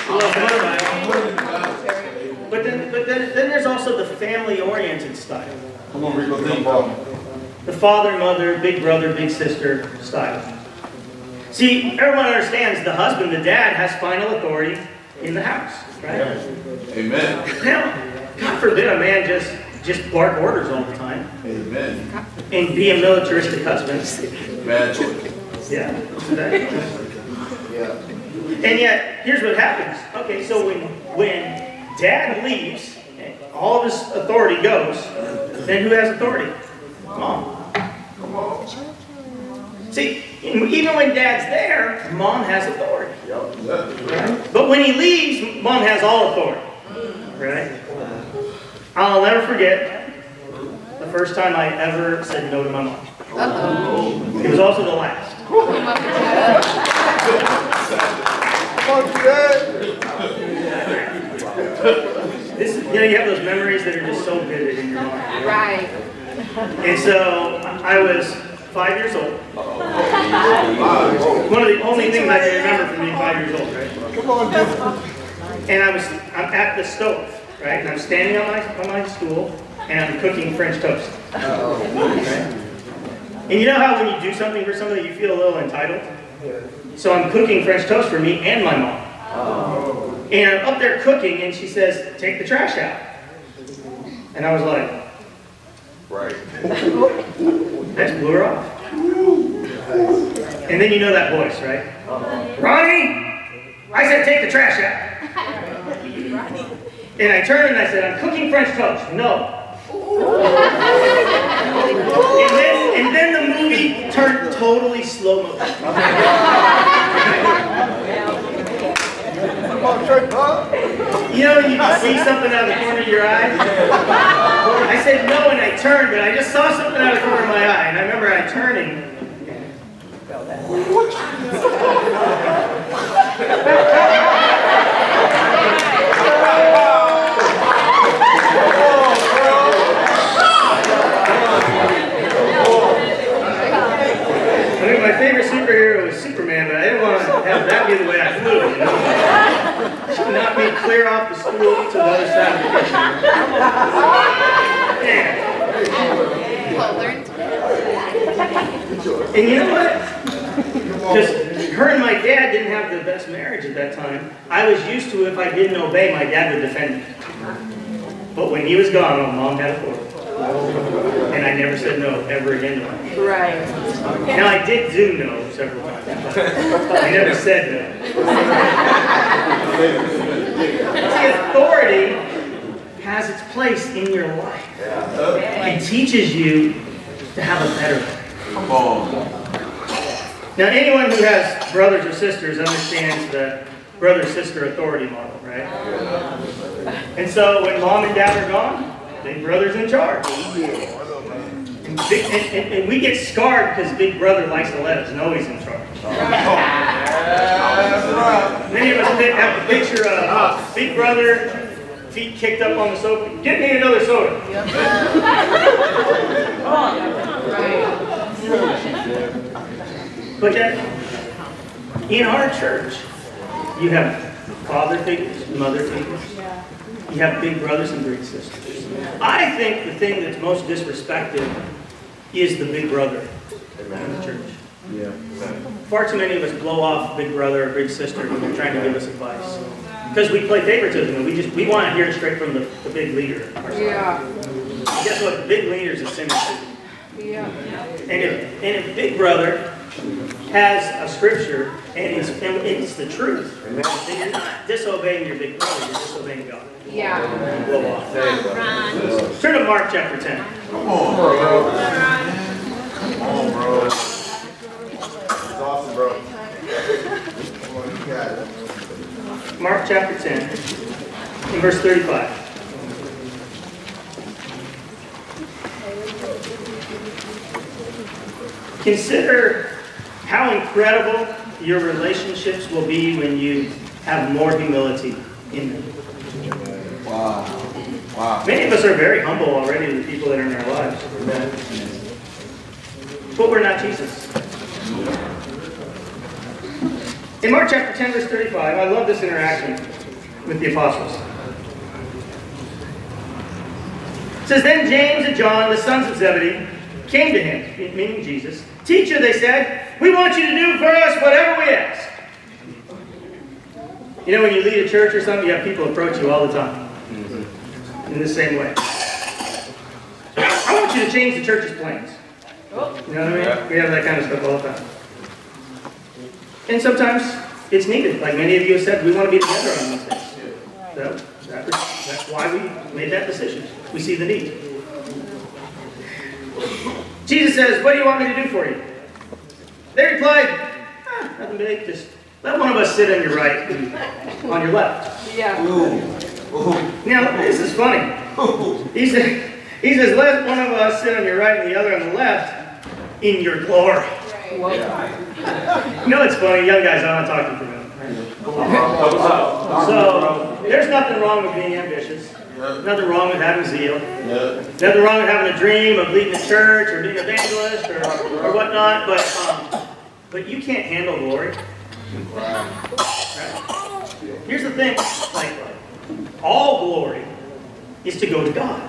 He loves that style. But then but then, then there's also the family-oriented style. Come on, Rico, come on. The father, mother, big brother, big sister style. See, everyone understands the husband, the dad, has final authority in the house, right? Amen. Now, God forbid a man just just bark orders all the time Amen. and be a militaristic husband. Bad choice. *laughs* Yeah. Yeah. And yet, here's what happens. Okay, so when when dad leaves, all of his authority goes, then who has authority? Mom. See, even when dad's there, mom has authority. Yeah. But when he leaves, mom has all authority. Right? I'll never forget the first time I ever said no to my mom. It was also the last. Come on, Dad. This is, you know, you have those memories that are just so vivid in your mind. Right. And so I was five years old. One of the only things I can remember from being five years old, right? Come on, And I was, I'm at the stove, right? And I'm standing on my, on my stool, and I'm cooking French toast. Right? And you know how when you do something for somebody, you feel a little entitled? So I'm cooking French toast for me and my mom. And I'm up there cooking, and she says, take the trash out. And I was like, Right. that just blew her off. And then you know that voice, right? Uh-huh. Ronnie, I said take the trash out. *laughs* And I turned and I said, I'm cooking French toast. No. And then, and then the movie turned totally slow motion. Come on, Trey, huh? You You know, you can see something out of the corner of your eye. I said no, and I turned, but I just saw something out of the corner of my eye, and I remember I turning. I mean, my favorite superhero was Superman, but I didn't want to have that be the way I flew. You know? She knocked me clear off the school to the other side of the kitchen. Man. And you know what? Just her and my dad didn't have the best marriage at that time. I was used to if I didn't obey, my dad would defend me. But when he was gone, my mom had a four. And I never said no ever again to her. Right. Now I did do no several times. I never said no. *laughs* See, authority has its place in your life. It teaches you to have a better life. Come on. Now, anyone who has brothers or sisters understands the brother-sister authority model, right? And so when mom and dad are gone, big brother's in charge. And, big, and, and, and we get scarred because big brother likes to let us know he's in charge. Many of us pic- have the picture of big brother, feet kicked up on the sofa. Get me another soda. But yet, in our church, you have father figures, mother figures. You have big brothers and big sisters. I think the thing that's most disrespected is the big brother in the church. Yeah. Far too many of us blow off big brother or big sister when they're trying to give us advice. Because we play favoritism and we just we want to hear it straight from the, the big leader. ourselves. Yeah. And Guess what? Big leader's a sinner too. Yeah. And if, and if Big Brother has a scripture and it's, and it's the truth, then you're not disobeying your big brother, you're disobeying God. Yeah. Blow off. Turn to Mark chapter 10. Come on, bro. Come on, bro. Awesome, bro. Come on, you got it. Mark chapter 10, in verse 35. Consider how incredible your relationships will be when you have more humility in them. Wow. Wow. Many of us are very humble already, to the people that are in our lives. But we're not Jesus. In Mark chapter 10, verse 35, I love this interaction with the apostles. It says, Then James and John, the sons of Zebedee, came to him, meaning Jesus. Teacher, they said, we want you to do for us whatever we ask. You know, when you lead a church or something, you have people approach you all the time in the same way. I want you to change the church's plans. You know what I mean? We have that kind of stuff all the time. And sometimes it's needed. Like many of you have said, we want to be together on these things. So that's why we made that decision. We see the need. Jesus says, What do you want me to do for you? They replied, ah, Nothing big. Just let one of us sit on your right and on your left. Yeah. Now, this is funny. He said, he says, let one of us sit on your right and the other on the left in your glory. You know it's funny, young guys, I'm not talking for them. So, there's nothing wrong with being ambitious. Nothing wrong with having zeal. Nothing wrong with having a dream of leading a church or being an evangelist or, or whatnot, but, um, but you can't handle glory. Right? Here's the thing, like, all glory is to go to God.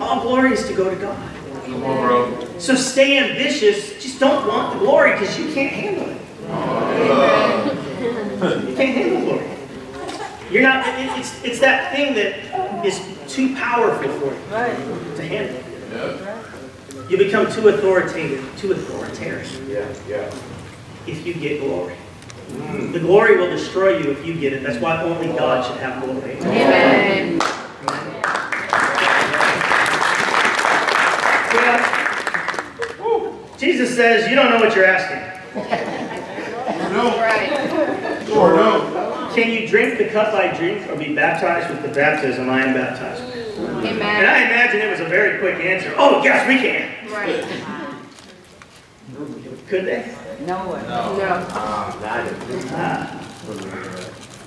All glory is to go to God. Come on, bro. So stay ambitious, just don't want the glory because you can't handle it. *laughs* You can't handle glory. You're not, it- it's, it's that thing that is too powerful for you to handle. You become too authoritative, too authoritarian Yeah, yeah. if you get glory. The glory will destroy you if you get it. That's why only God should have glory. Amen. Well, Jesus says, you don't know what you're asking. Sure don't. Right. Sure don't. Can you drink the cup I drink or be baptized with the baptism I am baptized with? And I imagine it was a very quick answer. Oh, yes, we can. Right. Could they? No. Ah,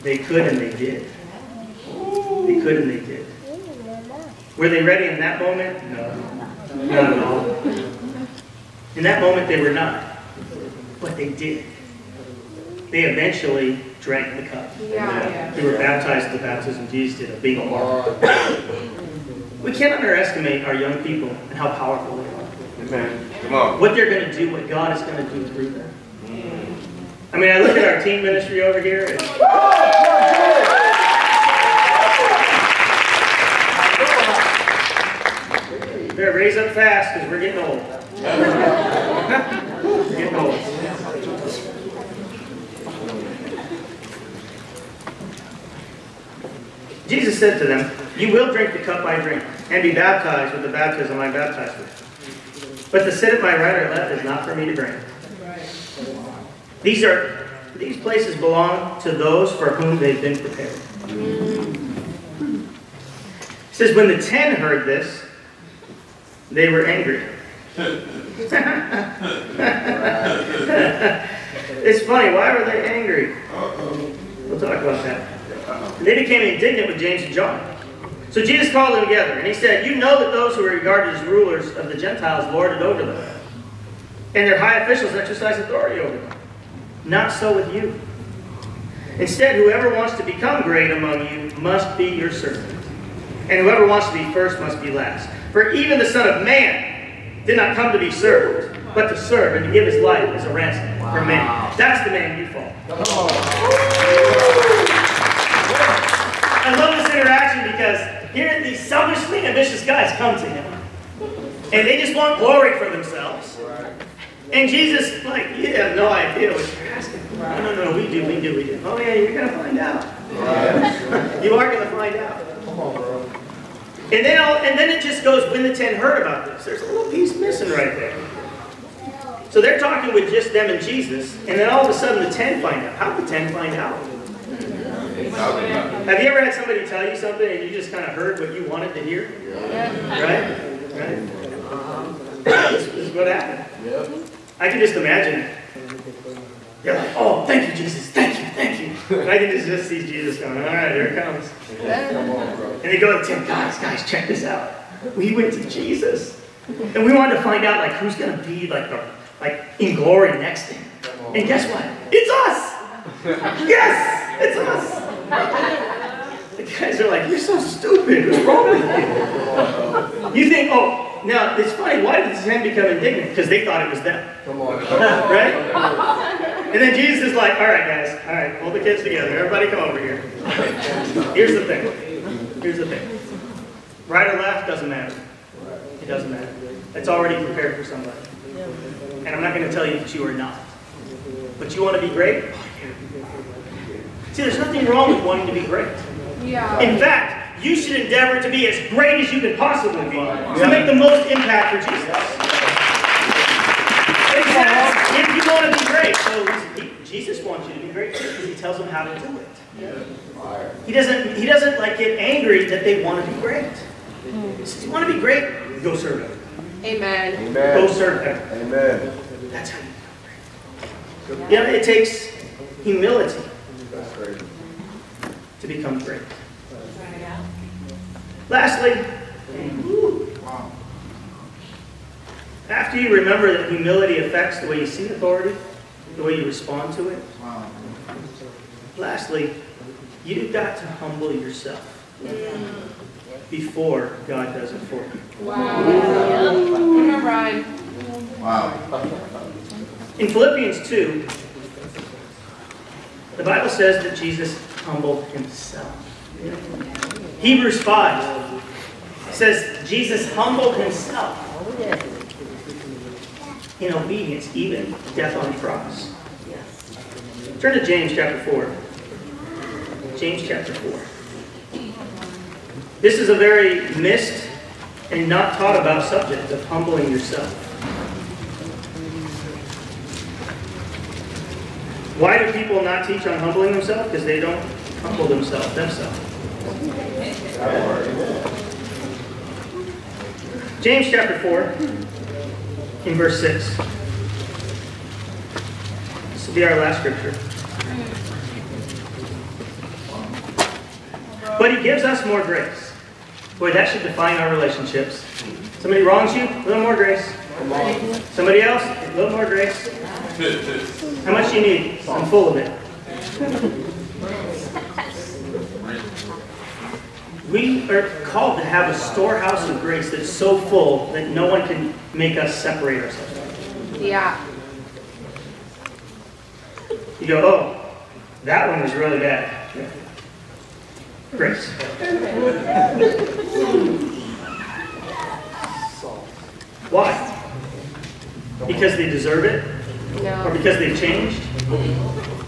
they could and they did. They could and they did. Were they ready in that moment? No. Not at all. In that moment, they were not. But they did. They eventually drank the cup. Yeah. Uh, they were baptized in the baptism Jesus did, being a big one. We can't underestimate our young people and how powerful they are. Amen. Come on. What they're going to do, what God is going to do through them. I mean, I look at our team ministry over here. And Better raise up fast because we're getting old. *laughs* Jesus said to them, You will drink the cup I drink, and be baptized with the baptism I am baptized with. But to sit at my right or left is not for me to drink. These are these places belong to those for whom they've been prepared. It says, when the ten heard this, they were angry. It's funny, why were they angry? We'll talk about that. They became indignant with James and John. So Jesus called them together, and he said, You know that those who are regarded as rulers of the Gentiles lord it over them, and their high officials exercise authority over them. Not so with you. Instead, whoever wants to become great among you must be your servant. And whoever wants to be first must be last. For even the Son of Man did not come to be served, but to serve and to give his life as a ransom for many. That's the man you follow. I love this interaction because here these selfishly ambitious guys come to him. And they just want glory for themselves. And Jesus, like, you have no idea what you're asking for. No, no, no, we do, we do, we do. Oh, yeah, you're going to find out. *laughs* you are going to find out. And then, all, and then it just goes, when the ten heard about this, there's a little piece missing right there. So they're talking with just them and Jesus, and then all of a sudden the ten find out. How did the ten find out? Have you ever had somebody tell you something and you just kind of heard what you wanted to hear? Right? Right? This, this is what happened. I can just imagine it. You're like, oh, thank you, Jesus. Thank you, thank you. And I can just, just see Jesus going, all right, here it comes. And they go to Tim, guys, guys, check this out. We went to Jesus. And we wanted to find out like who's gonna be like the like in glory next to him. And guess what? It's us! Yes! It's us! The guys are like, you're so stupid. What's wrong with you? You think, oh, now it's funny, why did the ten become indignant? Because they thought it was them. *laughs* right? And then Jesus is like, all right, guys, all right, hold the kids together. Everybody come over here. Here's the thing. Here's the thing. Right or left doesn't matter. It doesn't matter. It's already prepared for somebody. And I'm not going to tell you that you are not. But you want to be great? See, there's nothing wrong with wanting to be great. Yeah. In fact, you should endeavor to be as great as you can possibly be to make the most impact for Jesus. It says, if you want to be great, so he- Jesus wants you to be great too, because he tells them how to do it. He doesn't. He doesn't like get angry that they want to be great. Hmm. He says, "You want to be great? Go serve him. Amen. Go Amen. serve him. Amen. That's how you become great." You know, it takes humility That's great. To become great. Lastly, after you remember that humility affects the way you see authority, the way you respond to it, lastly, you've got to humble yourself before God does it for you. Wow. Come on, Wow. In Philippians 2, the Bible says that Jesus humbled himself. Hebrews 5 says Jesus humbled himself in obedience, even death on the cross. Turn to James chapter 4. James chapter 4. This is a very missed and not taught about subject of humbling yourself. Why do people not teach on humbling themselves? Because they don't humble themselves, themselves. James chapter 4, in verse 6. This will be our last scripture. But he gives us more grace. Boy, that should define our relationships. Somebody wrongs you, a little more grace. Somebody else, a little more grace. How much do you need? I'm full of it. We are called to have a storehouse of grace that's so full that no one can make us separate ourselves. Yeah. You go, oh, that one was really bad. Grace. Why? Because they deserve it? Or because they've changed?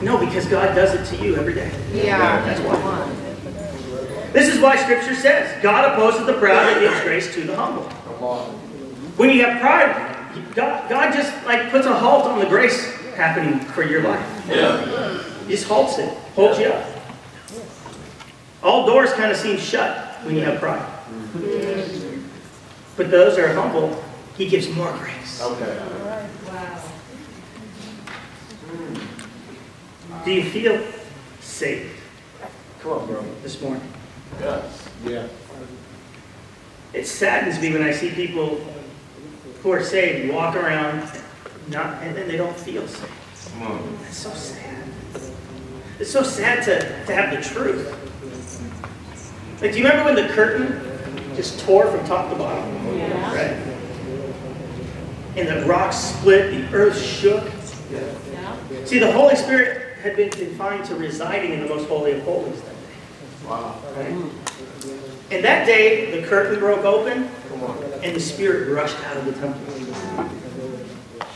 No, because God does it to you every day. Yeah. That's why. This is why Scripture says, God opposes the proud and gives grace to the humble. When you have pride, God, God just like puts a halt on the grace happening for your life. Yeah. He just halts it, holds you up. All doors kind of seem shut when you have pride. But those that are humble, He gives more grace. Okay. Do you feel saved Come on, bro. this morning? Yes. Yeah. It saddens me when I see people who are saved walk around not, and then they don't feel saved. Come on. That's so sad. It's so sad to, to have the truth. Like, do you remember when the curtain just tore from top to bottom? Right? And the rocks split, the earth shook. Yeah. See, the Holy Spirit had been confined to residing in the most holy of holies that day. Wow. Right? And that day, the curtain broke open, and the Spirit rushed out of the temple.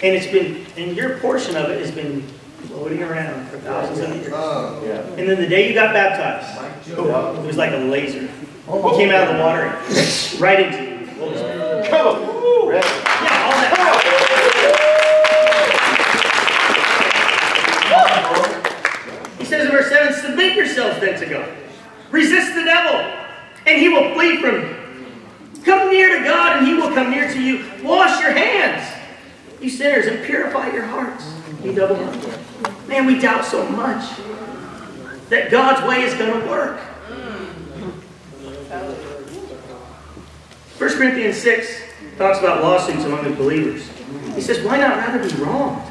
And it's been, and your portion of it has been floating around for thousands of years. Yeah. And then the day you got baptized, it was like a laser. You came out of the water and *laughs* right into you. Come on. Yeah, all that. He says in verse 7, Submit yourselves then to God. Resist the devil, and he will flee from you. Come near to God, and he will come near to you. Wash your hands, you sinners, and purify your hearts, you double minded. Man, we doubt so much that God's way is going to work. 1 Corinthians 6 talks about lawsuits among the believers. He says, Why not rather be wronged?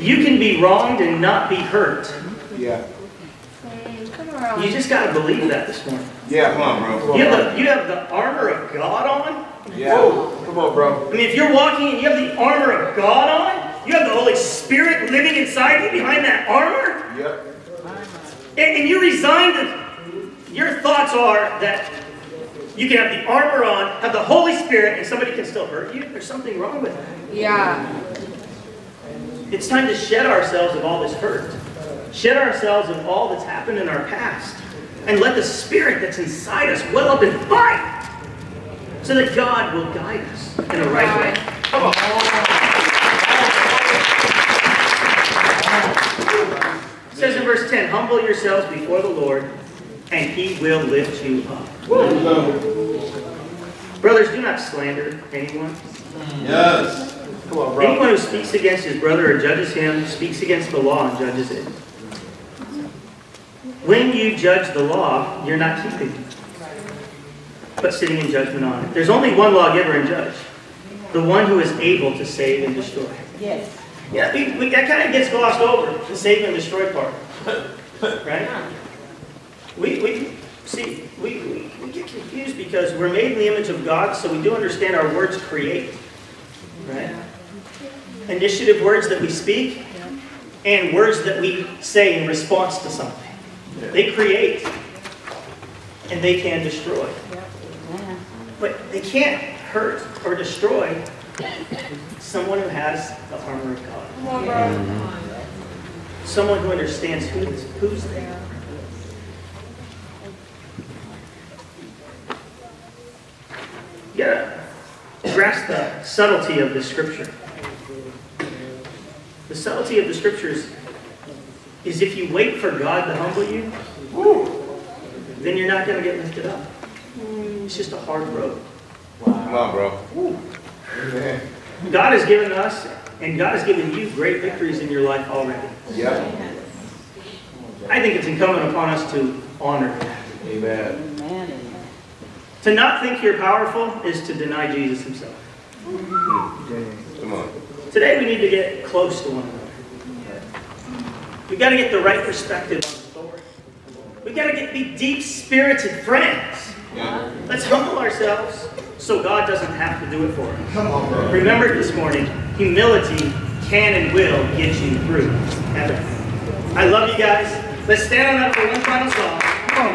You can be wronged and not be hurt. Yeah. You just got to believe that this morning. Yeah. Come on, bro. You have, the, you have the armor of God on. Yeah. Come on, bro. I mean, if you're walking and you have the armor of God on, you have the Holy Spirit living inside you behind that armor, Yep. and, and you resign to, your thoughts are that you can have the armor on, have the Holy Spirit, and somebody can still hurt you. There's something wrong with that. Yeah. It's time to shed ourselves of all this hurt. Shed ourselves of all that's happened in our past. And let the spirit that's inside us well up and fight. So that God will guide us in the right way. Come on. It says in verse 10, Humble yourselves before the Lord, and he will lift you up. Brothers, do not slander anyone. Yes. Come on, bro. Anyone who speaks against his brother or judges him speaks against the law and judges it. When you judge the law, you're not keeping it, but sitting in judgment on it. There's only one lawgiver and judge, the one who is able to save and destroy. Yes. Yeah, we, we, that kind of gets glossed over, the save and destroy part. Right? We, we see, we, we, we get confused because we're made in the image of God, so we do understand our words create. Right? Initiative words that we speak and words that we say in response to something. They create and they can destroy. But they can't hurt or destroy someone who has the armor of God. Come. Someone who understands who's, who's there. You gotta grasp the subtlety of this scripture. The subtlety of the scriptures is if you wait for God to humble you, then you're not going to get lifted up. It's just a hard road. Come on, bro. Amen. God has given us, and God has given you great victories in your life already. Yep. I think it's incumbent upon us to honor that. Amen. To not think you're powerful is to deny Jesus himself. Come on. Today we need to get close to one another. We've got to get the right perspective on the story. We've got to get be deep-spirited friends. Yeah. Let's humble ourselves so God doesn't have to do it for us. Come on, bro. Remember this morning, humility can and will get you through heaven. I love you guys. Let's stand on up for one final song. Come on,